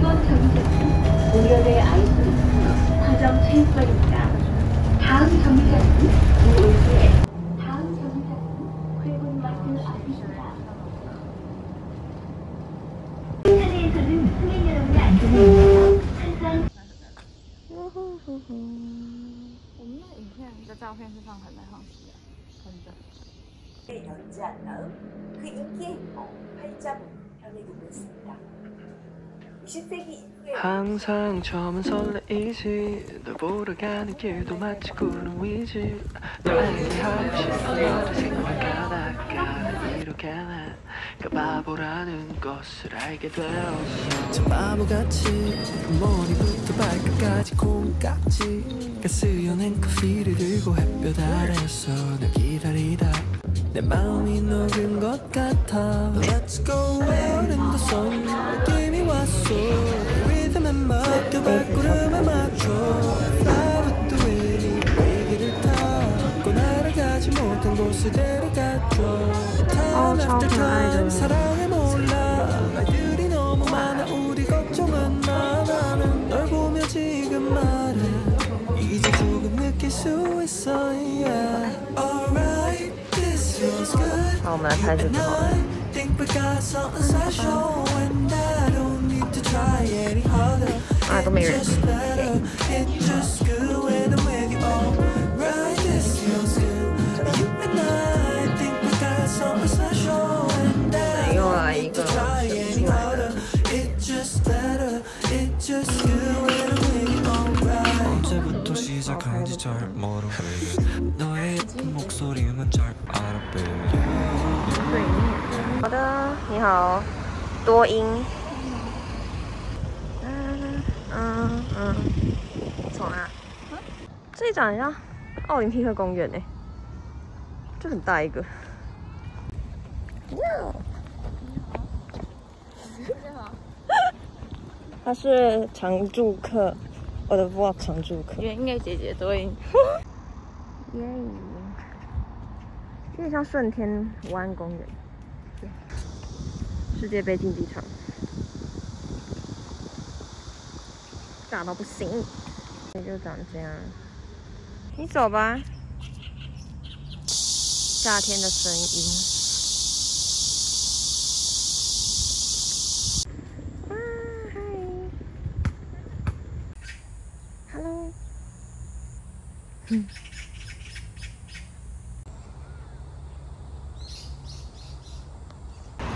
이번 정류장은 오려대 아이스리프 서점 체육관입니다. 다음 정류장은 우울대 다음 정류장은 회군마트 앞입니다. 차례에서는 승객 여러분의 안전을 위해서 항상 我们那影片的照片是放很难放弃的，真的。 연주한 다음 그 인기의 행보 팔자문 현해 항상 처음은 설레이지. 널 보러 가는 길도 마치 구름 위지. 널 알게 하고 싶어 너를 생각하다가 이렇게 난그 바보라는 것을 알게 되었어. 저 바보같이 머리부터 발끝까지 콩깍지 가스연한 커피를 들고 햇볕 아래서 널 기다리다. 내 마음이 녹은 것 같아. Let's go out in the sun 느낌이 왔어 리듬에 맞춰 발걸음에 맞춰 나부터 이 비행기를 타고 날아가지 못한 곳에 데려가줘 Time after time 사랑을 몰라 말들이 너무 많아 우리 걱정은 마 나는 널 보며 지금 말해 이제 조금 느낄 수 있어 yeah. Alright this feels good 好，我们来拍这个好了。 think we got something special and I don't need to try any harder 啊，都没人。 Just better, it's just good when I'm I think we got something special, and I 又 don't 来一 need 个 to try 新 any 来 harder. 的。 It's just better, it's just good when I'm with you. Alright. 언제부터 시작한지 잘 모르 baby 너의 예쁜 목소리만 잘 알아 baby 对面。好的，你好，多音。 嗯嗯，从哪？这里长得像奥林匹克公园哎，就很大一个。他是常住客，我的 vlog 常住客。应该姐姐多音。耶，有点像顺天湾公园，世界杯竞技场，大到不行，也就长这样。你走吧，夏天的声音。，Hello。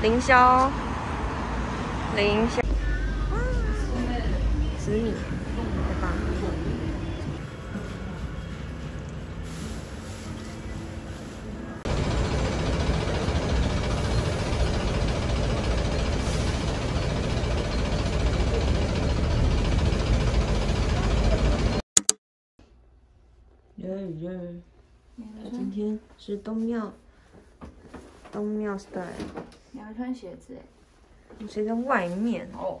凌霄，凌霄，紫米，对吧？耶耶！今天是东庙，东庙 style。你要穿鞋子哎。我鞋在外面。哦。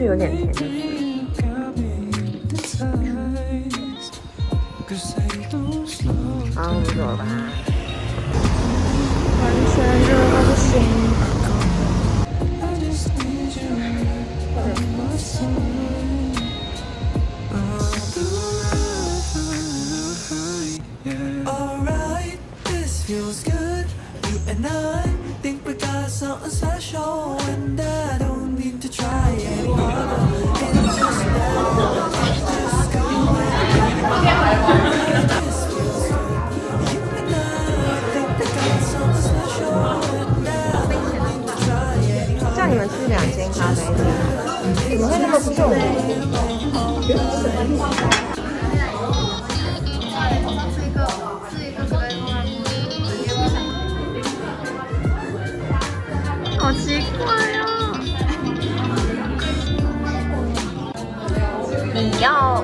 是有点甜的。got me hypnotized cause they don't slow 好，我们走了吧。完全热到不行。I just need you by my side. Alright, this feels good. You and I think we got something special, 好奇怪哦！你要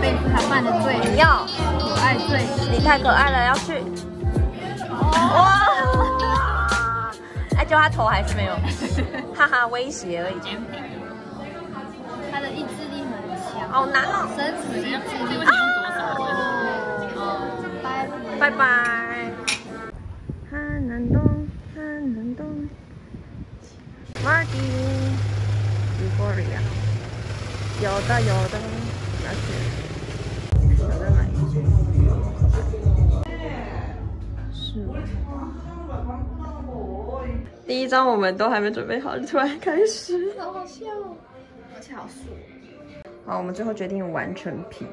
被裁判的对，你要可爱对，你太可爱了，要去。哇！哎，结果他头还是没有，哈哈，威胁而已。他的意志力很强，好难哦。拜拜第一张我们都还没准备好，就突然开始。好好笑哦，而且好素。好，我们最后决定完成品。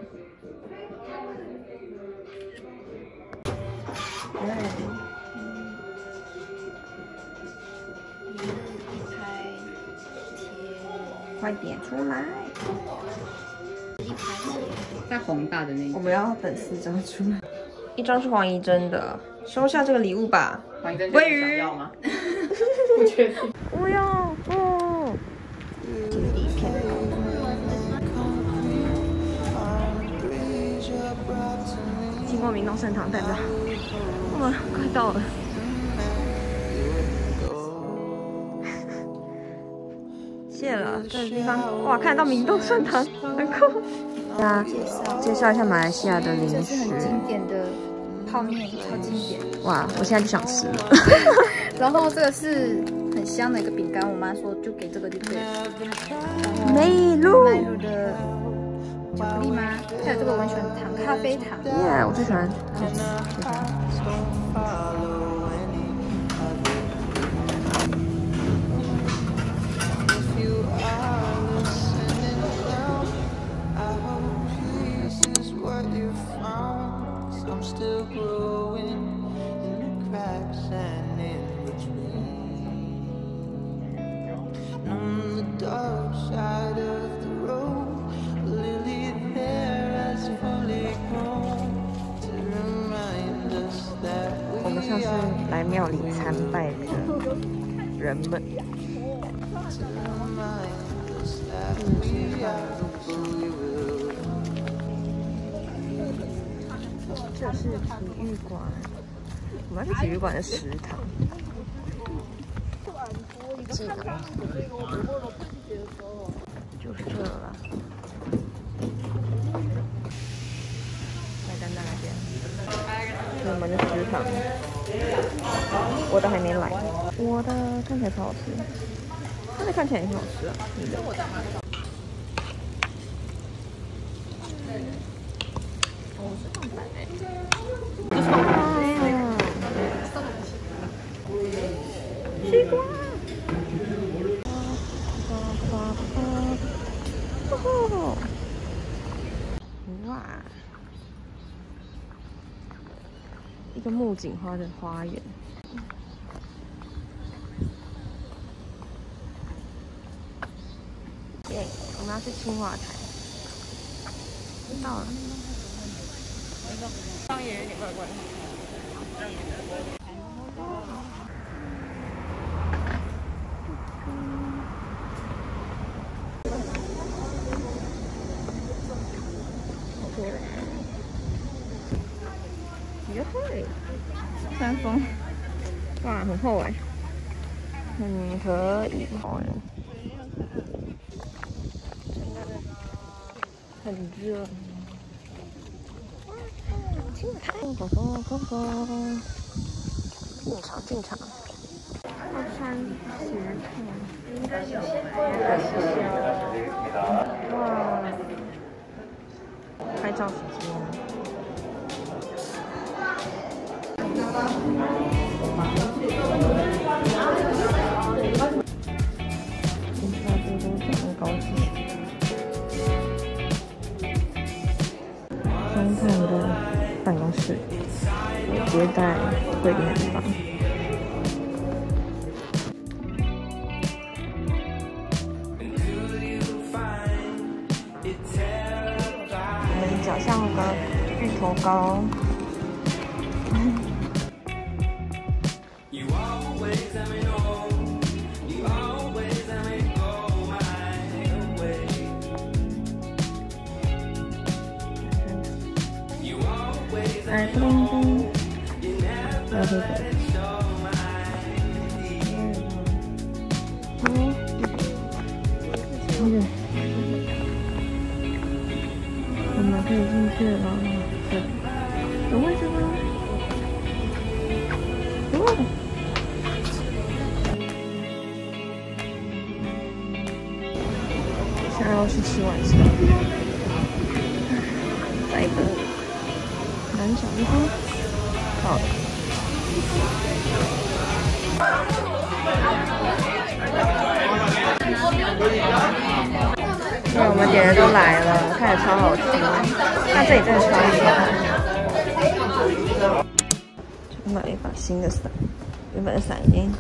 快点出来！一排在宏大的那我们要等四张出来，一张是黄怡珍的，收下这个礼物吧。黄怡珍鲑鱼要吗？确定。不要不。经过明洞圣堂，代表我们快到了。谢了，这个地方哇，看到明洞圣堂，很酷。大家介绍一下马来西亚的零食，是很经典的泡面，超经典。哇，我现在就想吃了。然后这个是很香的一个饼干，我妈说就给这个就对了。美露，美露的巧克力吗？还有这个我很喜欢糖，咖啡糖。耶，我最喜欢。still growing in the cracks and in between. On the dark side of the road, lily there has fully grown to remind us that 我们像是来庙里参拜的人们。 to remind us that we are who we 这是体育馆，我们是体育馆的食堂。记得，就是这了。菜单在那边，是我们的食堂。我的还没来，我的看起来超好吃，它的看起来也很好吃啊。你的。哦，是放版哎。西瓜。哇！一个木槿花的花园。耶！我们要去青瓦台。到了。上也有点怪怪会，山峰，哇，很厚哎，很可以，很热。进场进场，套餐十片，应该有。哇，拍照时间。中探的办公室，接待贵宾的地方。我们脚下有个芋头糕。可以进去了，对，有位置新的伞，原本的伞已经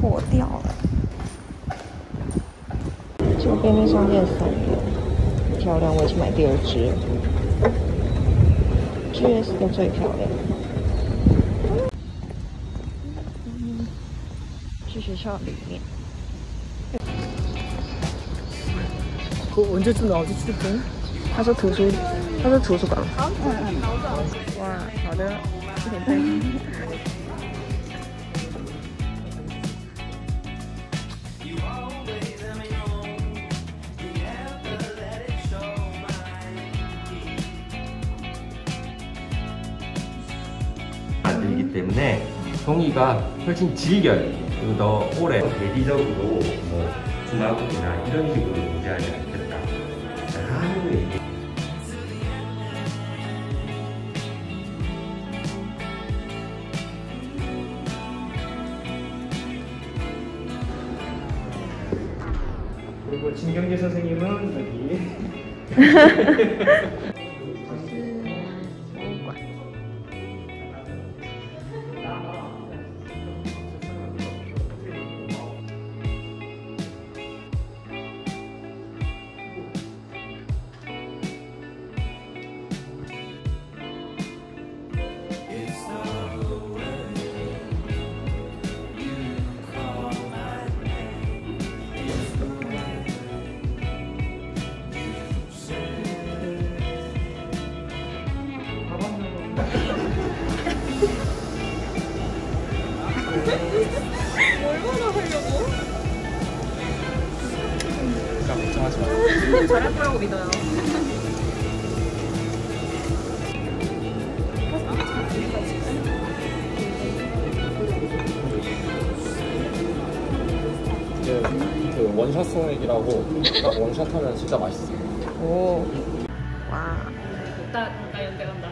破掉了。这个便利上店伞很漂亮，我已经买第二只，G S 的最漂亮。去学校里面。我我就知道我是图，他说图书，他说图书馆。嗯嗯。哇，好的。 하시면 돼요. 들기 때문에 송이가 훨씬 질겨요. 그리고 더 오래 대기적으로 뭐 주마구이나 이런 식으로 문제하지 않겠다. 라는 얘기. ハハハハ! 원샷 하면 진짜 맛있어요. 오. 와. 나, 나 연대 간다.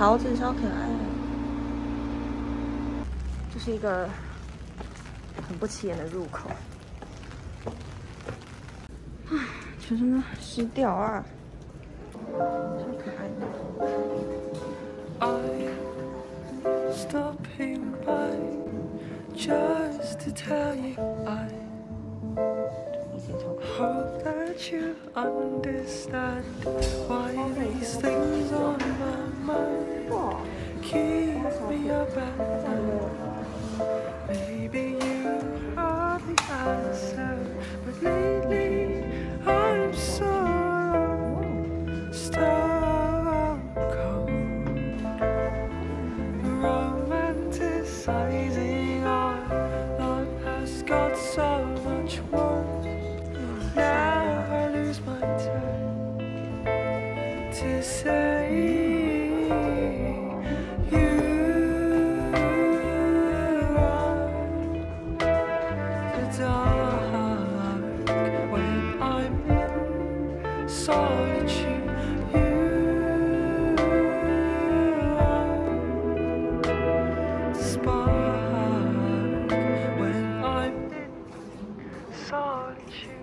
桃子超可爱，这是一个很不起眼的入口。唉，全身都湿掉啊，超可爱的。Stopping by just to tell you I。hope that you understand why these things on Keep me around. Maybe you are the answer. want you.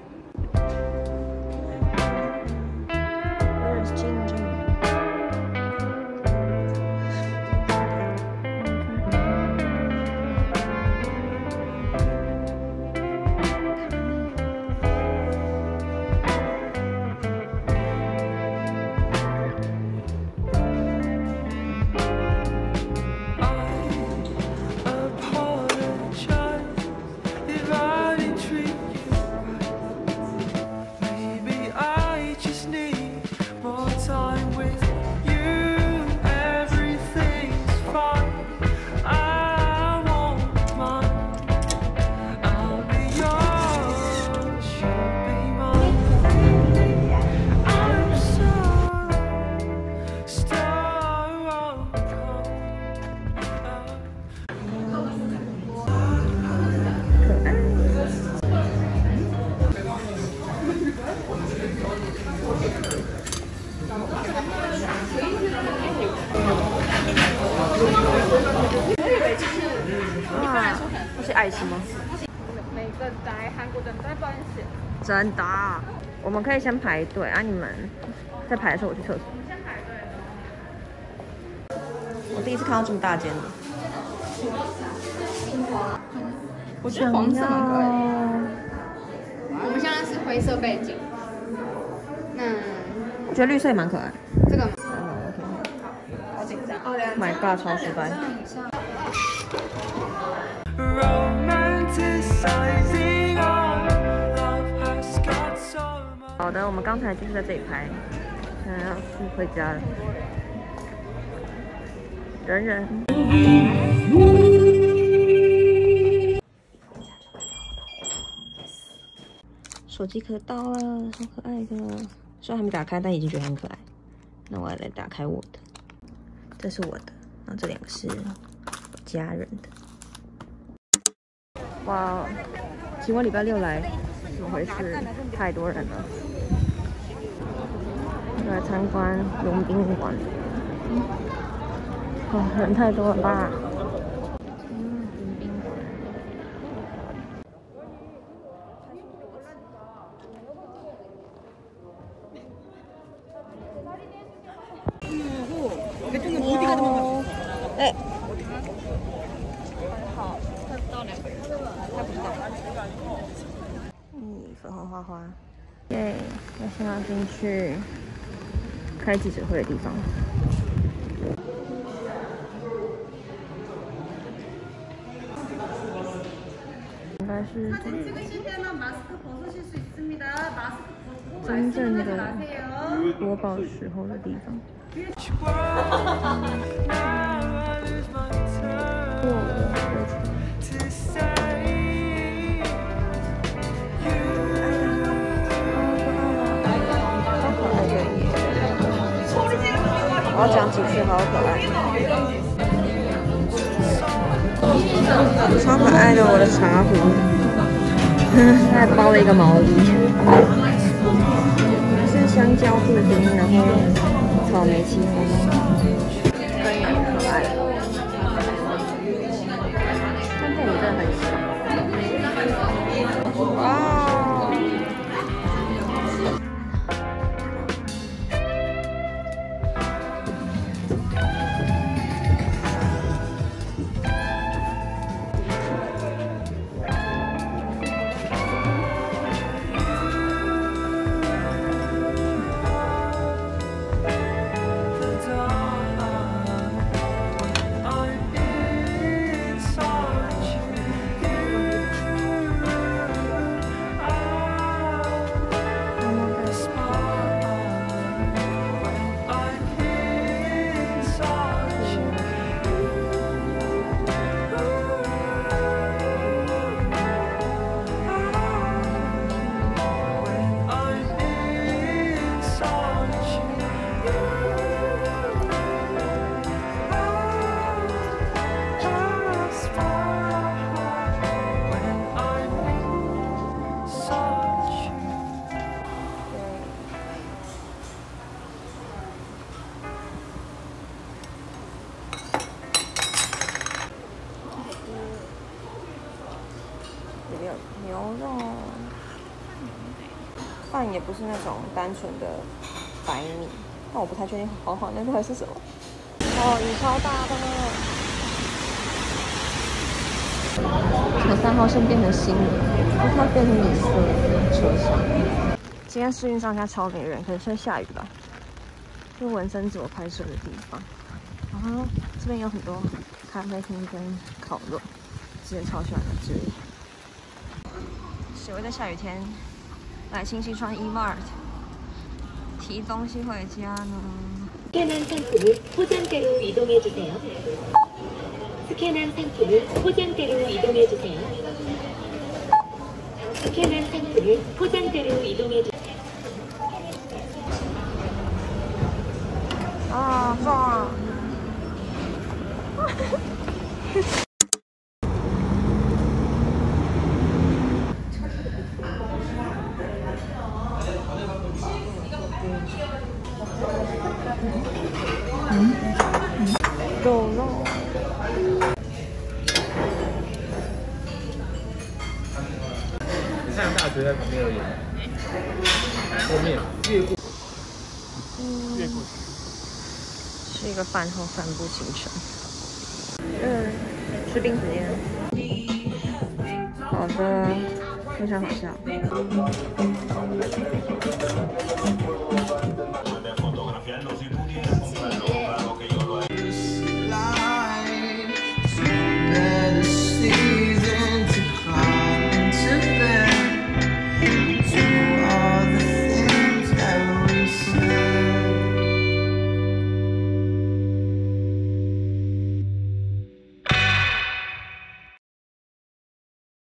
可以先排队啊！你们在排的时候我去厕所。我第一次看到这么大间的，我觉得黄色蛮可爱的。我们现在是灰色背景。那我觉得绿色也蛮可爱。这个吗？哦，OK。好紧张。哦，两 My God，超失败。好的，我们刚才就是在这里拍，现在要回家了。人人。手机壳到了，好可爱的！虽然还没打开，但已经觉得很可爱。那我要来打开我的，这是我的，然后这两个是我家人的。哇，请问礼拜六来，怎么回事？太多人了。来参观佣宾馆。哦，人太多了吧？嗯，佣宾馆。嗯，粉红花花。耶，那现在要进去开记者会的地方。应该是真正的播报时候的地方。我要讲几次，好可爱，超可爱的我的茶壶，它还包了一个毛衣，是香蕉布丁，然后草莓戚风，牛肉，饭也不是那种单纯的白米，但我不太确定黄黄那到底是什么。哦，雨超大的。从三号线变成新的，它变成米色的车厢。今天试运上下超没人，可能是下雨吧。就文森佐拍摄的地方，然后这边有很多咖啡厅跟烤肉，之前超喜欢的这里。谁会在下雨天来新西川 E-Mart 提东西回家呢？ 스캔한 상품은 포장대로 이동해 주세요. 스캔한 상품은 포장대로 이동해 주세요. 스캔한 상품은 포장대로 이동해 주세요. 啊，棒！狗 越过越过是一个饭后散步行程。嗯，吃冰时间。好的，非常好笑。